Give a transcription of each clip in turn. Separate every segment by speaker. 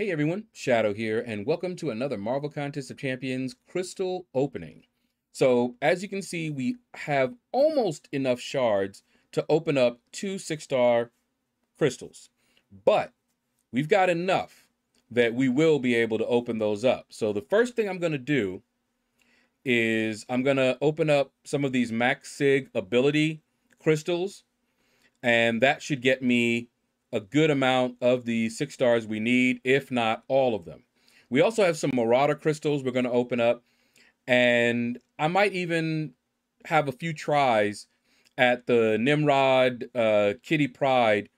Speaker 1: Hey everyone, Shaedow here, and welcome to another Marvel Contest of Champions crystal opening. So, as you can see, we have almost enough shards to open up two six-star crystals. But we've got enough that we will be able to open those up. So the first thing I'm going to do is I'm going to open up some of these Max Sig ability crystals, and that should get me a good amount of the six stars we need, if not all of them. We also have some Marauder crystals we're going to open up, and I might even have a few tries at the Nimrod uh, Kitty Pryde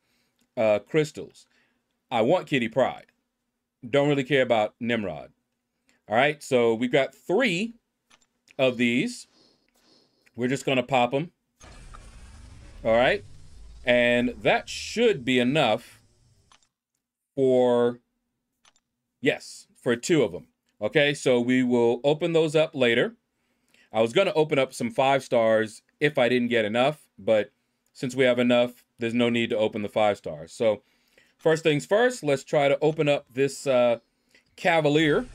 Speaker 1: uh, crystals. I want Kitty Pryde. Don't really care about Nimrod. All right, so we've got three of these. We're just going to pop them. All right. And that should be enough for, yes, for two of them. Okay, so we will open those up later. I was going to open up some five stars if I didn't get enough, but since we have enough, there's no need to open the five stars. So first things first, let's try to open up this uh, Cavalier.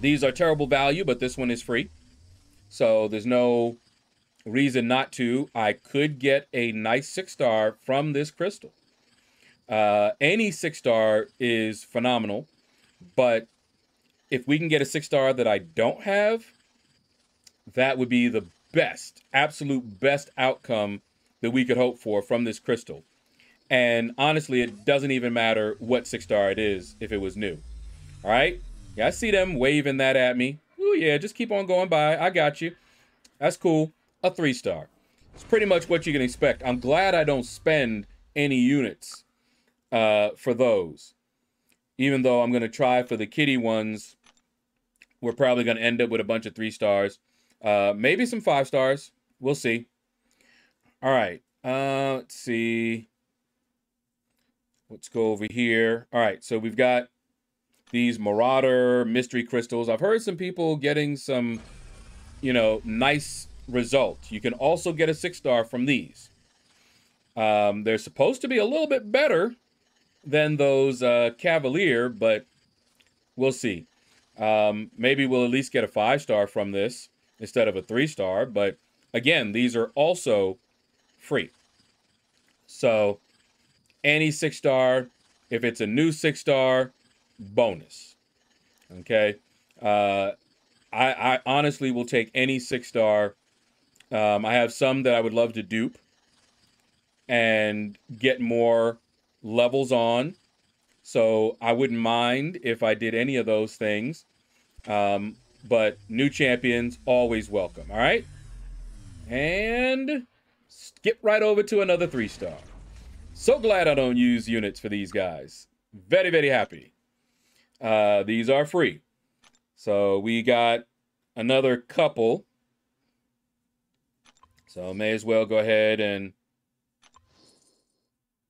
Speaker 1: These are terrible value, but this one is free. So there's no reason not to. I could get a nice six star from this crystal. Uh, any six star is phenomenal, but if we can get a six star that I don't have, that would be the best, absolute best outcome that we could hope for from this crystal. And honestly, it doesn't even matter what six star it is if it was new. All right. Yeah, I see them waving that at me. Oh, yeah, just keep on going by. I got you. That's cool a three star. It's pretty much what you can expect. I'm glad I don't spend any units uh, for those. Even though I'm going to try for the kitty ones, we're probably going to end up with a bunch of three stars. Uh, maybe some five stars. We'll see. All right. Uh, let's see. Let's go over here. All right. So we've got these Marauder mystery crystals. I've heard some people getting some, you know, nice result. You can also get a six star from these. Um, they're supposed to be a little bit better than those uh, Cavalier, but we'll see. Um, maybe we'll at least get a five star from this instead of a three star. But again, these are also free. So any six star, if it's a new six star, bonus. Okay. Uh, I, I honestly will take any six star um, I have some that I would love to dupe and get more levels on. So I wouldn't mind if I did any of those things. Um, but new champions always welcome. All right. And skip right over to another three star. So glad I don't use units for these guys. Very, very happy. Uh, these are free. So we got another couple so may as well go ahead and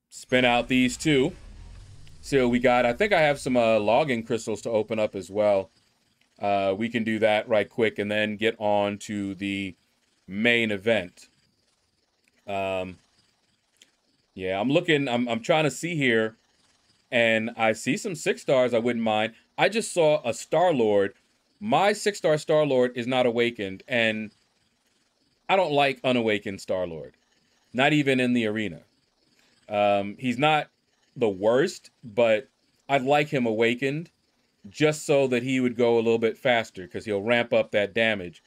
Speaker 1: spin out these two. So we got, I think I have some uh, login crystals to open up as well. Uh, we can do that right quick and then get on to the main event. Um, yeah, I'm looking, I'm, I'm trying to see here and I see some six stars I wouldn't mind. I just saw a Star Lord. My six star Star Lord is not awakened and I don't like unawakened Star Lord, not even in the arena. Um, he's not the worst, but I'd like him awakened just so that he would go a little bit faster because he'll ramp up that damage.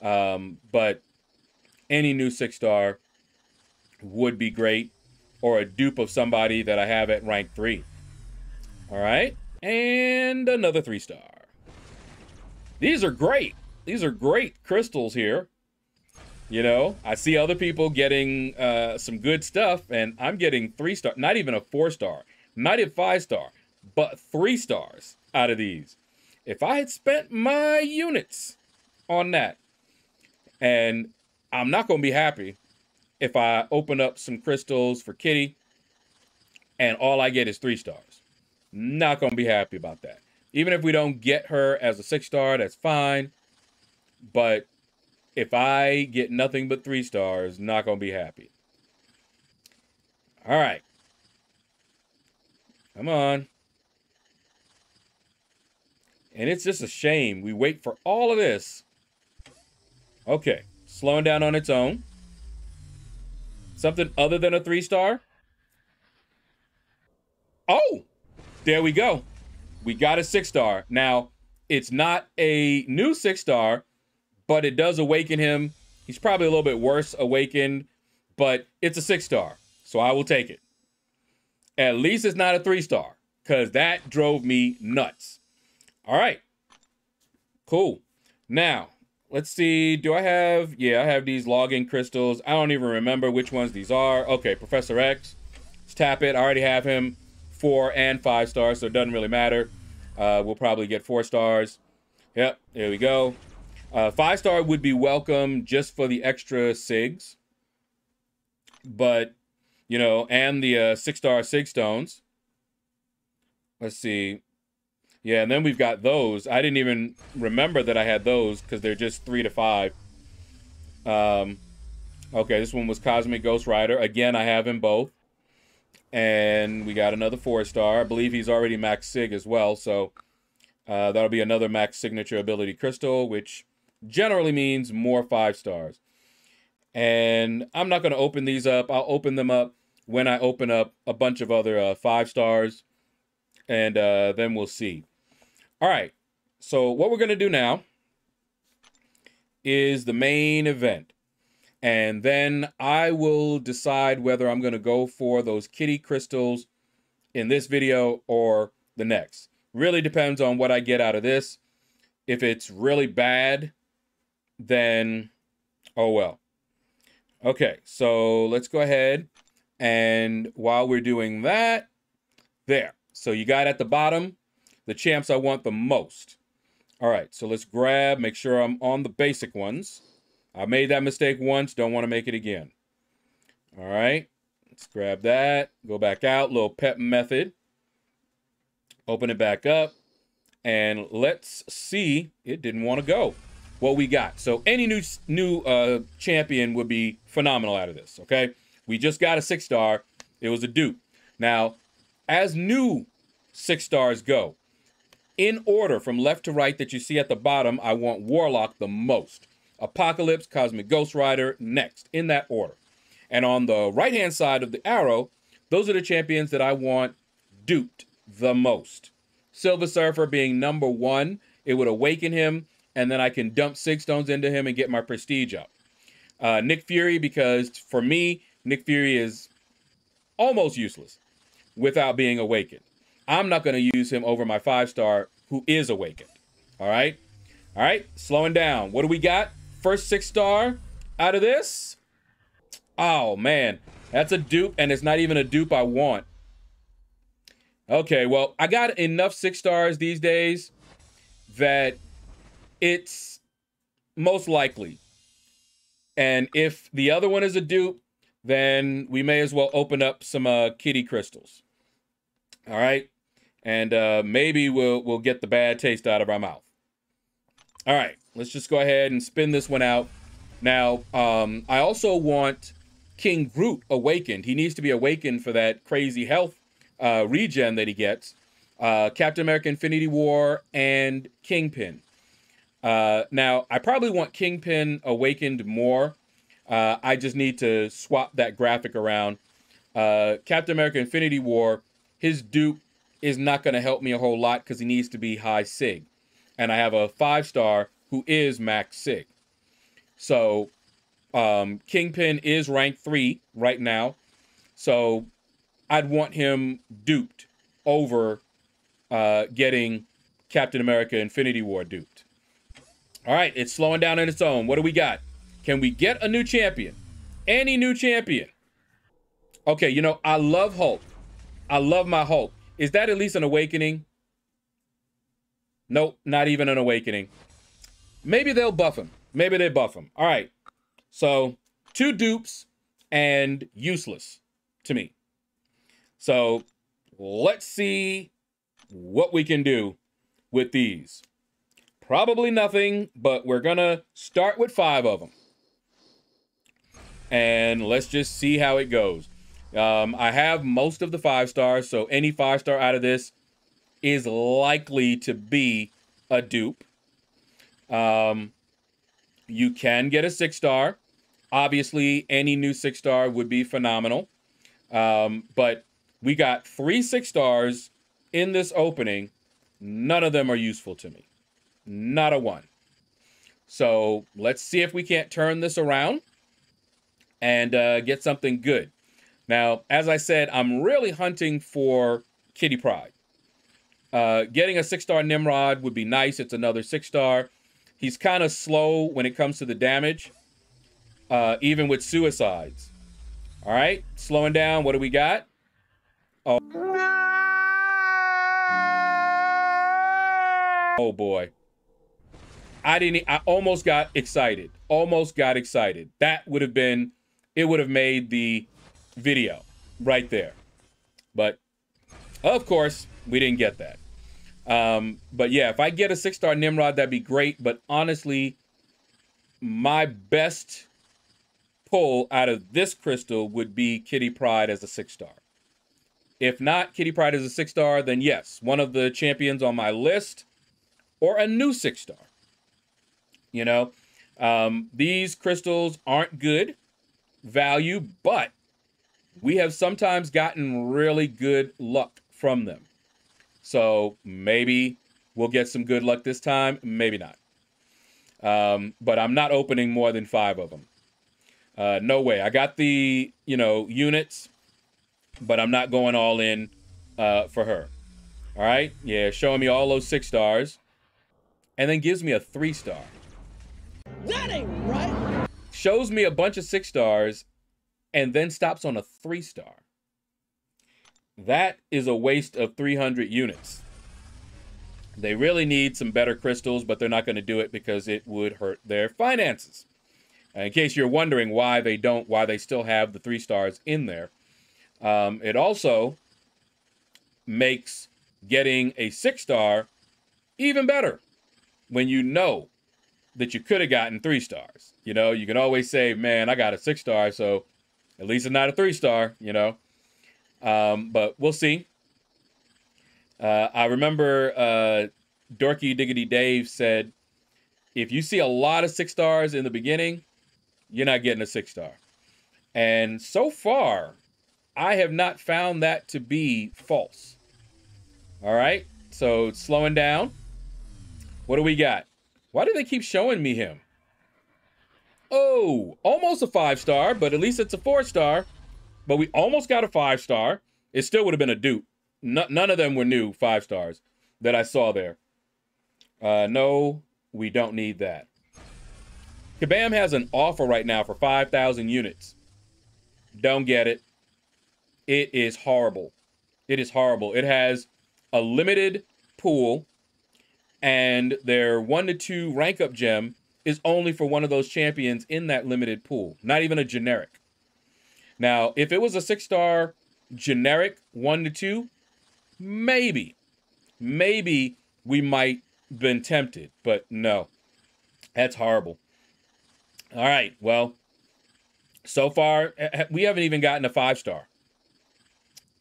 Speaker 1: Um, but any new six star would be great, or a dupe of somebody that I have at rank three. All right, and another three star. These are great. These are great crystals here. You know, I see other people getting uh, some good stuff, and I'm getting three star, not even a four star, not even five star, but three stars out of these. If I had spent my units on that, and I'm not going to be happy if I open up some crystals for Kitty and all I get is three stars. Not going to be happy about that. Even if we don't get her as a six star, that's fine. But if I get nothing but three stars, not going to be happy. All right. Come on. And it's just a shame. We wait for all of this. Okay. Slowing down on its own. Something other than a three star. Oh, there we go. We got a six star. Now, it's not a new six star, but it does awaken him. He's probably a little bit worse awakened, but it's a six star. So I will take it. At least it's not a three star because that drove me nuts. All right. Cool. Now, let's see. Do I have, yeah, I have these login crystals. I don't even remember which ones these are. Okay, Professor X. Let's tap it. I already have him four and five stars, so it doesn't really matter. Uh, we'll probably get four stars. Yep, there we go. Uh, five star would be welcome just for the extra SIGs. But, you know, and the uh, six star SIG stones. Let's see. Yeah, and then we've got those. I didn't even remember that I had those because they're just three to five. Um, okay, this one was Cosmic Ghost Rider. Again, I have him both. And we got another four star. I believe he's already max sig as well. So uh, that'll be another max signature ability crystal, which generally means more five stars. And I'm not going to open these up. I'll open them up when I open up a bunch of other uh, five stars. And uh, then we'll see. All right. So what we're going to do now is the main event. And then I will decide whether I'm going to go for those kitty crystals in this video or the next. Really depends on what I get out of this. If it's really bad, then oh well. Okay, so let's go ahead and while we're doing that, there. So you got at the bottom the champs I want the most. All right, so let's grab, make sure I'm on the basic ones. I made that mistake once, don't want to make it again. All right, let's grab that, go back out, little pep method. Open it back up, and let's see, it didn't want to go. What we got. So any new new uh, champion would be phenomenal out of this, okay? We just got a six star. It was a dupe. Now, as new six stars go, in order from left to right that you see at the bottom, I want Warlock the most. Apocalypse, Cosmic Ghost Rider, next, in that order. And on the right hand side of the arrow, those are the champions that I want duped the most. Silver Surfer being number one, it would awaken him, and then I can dump six stones into him and get my prestige up. Uh, Nick Fury, because for me, Nick Fury is almost useless without being awakened. I'm not going to use him over my five star who is awakened. All right. All right. Slowing down. What do we got? First six star out of this. Oh, man. That's a dupe, and it's not even a dupe I want. Okay, well, I got enough six stars these days that it's most likely. And if the other one is a dupe, then we may as well open up some uh, kitty crystals. All right, and uh, maybe we'll we'll get the bad taste out of our mouth. All right, let's just go ahead and spin this one out. Now, um, I also want King Groot awakened. He needs to be awakened for that crazy health uh, regen that he gets. Uh, Captain America Infinity War and Kingpin. Uh, now, I probably want Kingpin awakened more. Uh, I just need to swap that graphic around. Uh, Captain America Infinity War, his dupe is not going to help me a whole lot because he needs to be high SIG. And I have a five star who is max SIG. So um, Kingpin is rank three right now. So I'd want him duped over uh, getting Captain America Infinity War duped. All right, it's slowing down on its own. What do we got? Can we get a new champion? Any new champion? Okay, you know, I love Hulk. I love my Hulk. Is that at least an awakening? Nope, not even an awakening. Maybe they'll buff him. Maybe they buff him. All right. So, two dupes and useless to me. So, let's see what we can do with these. Probably nothing, but we're going to start with five of them. And let's just see how it goes. Um, I have most of the five stars, so any five star out of this is likely to be a dupe. Um, you can get a six star. Obviously, any new six star would be phenomenal. Um, but we got three six stars in this opening. None of them are useful to me. Not a one. So let's see if we can't turn this around and uh, get something good. Now, as I said, I'm really hunting for Kitty Pryde. Uh, getting a six star Nimrod would be nice. It's another six star. He's kind of slow when it comes to the damage, uh, even with suicides. All right, slowing down. What do we got? Oh, oh boy. I didn't. I almost got excited. Almost got excited. That would have been. It would have made the video right there. But of course, we didn't get that. Um, but yeah, if I get a six star Nimrod, that'd be great. But honestly, my best pull out of this crystal would be Kitty Pryde as a six star. If not Kitty Pryde as a six star, then yes, one of the champions on my list or a new six star. You know, um, these crystals aren't good value, but we have sometimes gotten really good luck from them. So maybe we'll get some good luck this time, maybe not. Um, but I'm not opening more than five of them. Uh, no way. I got the, you know, units, but I'm not going all in uh, for her. All right. Yeah. Showing me all those six stars and then gives me a three star. That ain't right. Shows me a bunch of six stars and then stops on a three star. That is a waste of 300 units. They really need some better crystals, but they're not going to do it because it would hurt their finances. in case you're wondering why they don't, why they still have the three stars in there, um, it also makes getting a six star even better when you know that you could have gotten three stars. You know, you can always say, man, I got a six star, so at least it's not a three star, you know. Um, but we'll see. Uh, I remember uh, Dorky Diggity Dave said, if you see a lot of six stars in the beginning, you're not getting a six star. And so far, I have not found that to be false. All right, so slowing down. What do we got? Why do they keep showing me him? Oh, almost a five star, but at least it's a four star. But we almost got a five star. It still would have been a dupe. No, none of them were new five stars that I saw there. Uh, no, we don't need that. Kabam has an offer right now for 5,000 units. Don't get it. It is horrible. It is horrible. It has a limited pool, and their one to two rank up gem is only for one of those champions in that limited pool, not even a generic. Now, if it was a six star generic one to two, maybe, maybe we might been tempted, but no, that's horrible. All right, well, so far eh, eh, we haven't even gotten a five star.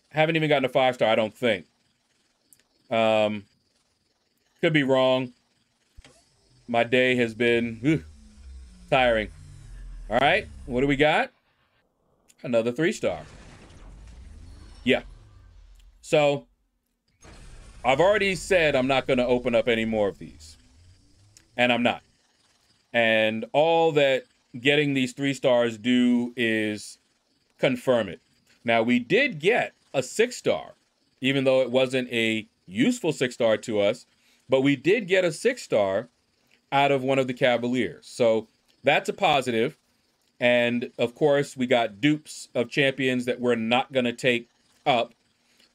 Speaker 1: Haven't even gotten a five star, I don't think. Um, could be wrong my day has been whew, tiring. All right, what do we got? Another three star. Yeah. So I've already said I'm not going to open up any more of these. And I'm not. And all that getting these three stars do is confirm it. Now, we did get a six star, even though it wasn't a useful six star to us, but we did get a six star out of one of the Cavaliers. So that's a positive. And of course, we got dupes of champions that we're not going to take up.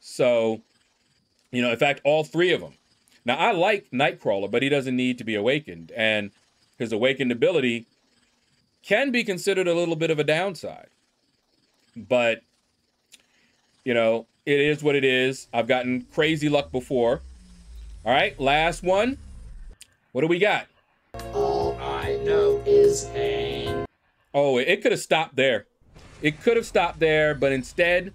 Speaker 1: So, you know, in fact, all three of them. Now, I like Nightcrawler, but he doesn't need to be awakened. And his awakened ability can be considered a little bit of a downside. But, you know, it is what it is. I've gotten crazy luck before. All right, last one. What do we got? All I know is pain. Oh, it could have stopped there. It could have stopped there, but instead,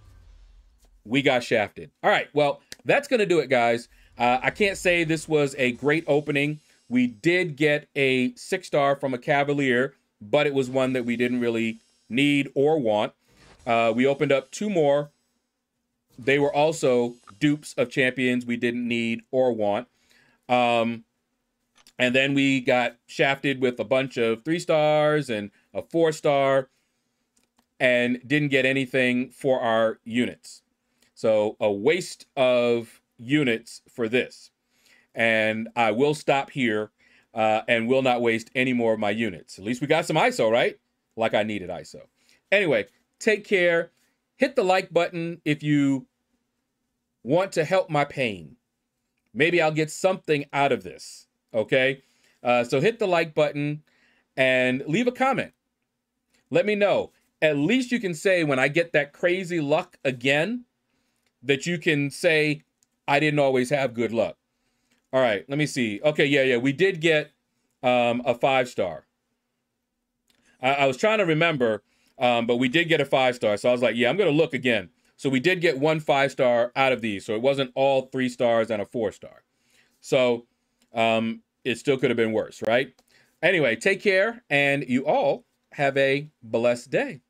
Speaker 1: we got shafted. All right, well, that's going to do it, guys. Uh, I can't say this was a great opening. We did get a six star from a Cavalier, but it was one that we didn't really need or want. Uh, we opened up two more. They were also dupes of champions we didn't need or want. Um, and then we got shafted with a bunch of three stars and a four star and didn't get anything for our units. So a waste of units for this. And I will stop here uh, and will not waste any more of my units. At least we got some ISO, right? Like I needed ISO. Anyway, take care. Hit the like button if you want to help my pain. Maybe I'll get something out of this. Okay. Uh, so hit the like button and leave a comment. Let me know. At least you can say when I get that crazy luck again, that you can say, I didn't always have good luck. All right, let me see. Okay, yeah, yeah, we did get um, a five star. I, I was trying to remember, um, but we did get a five star. So I was like, yeah, I'm going to look again. So we did get one five star out of these. So it wasn't all three stars and a four star. So um, it still could have been worse, right? Anyway, take care, and you all have a blessed day.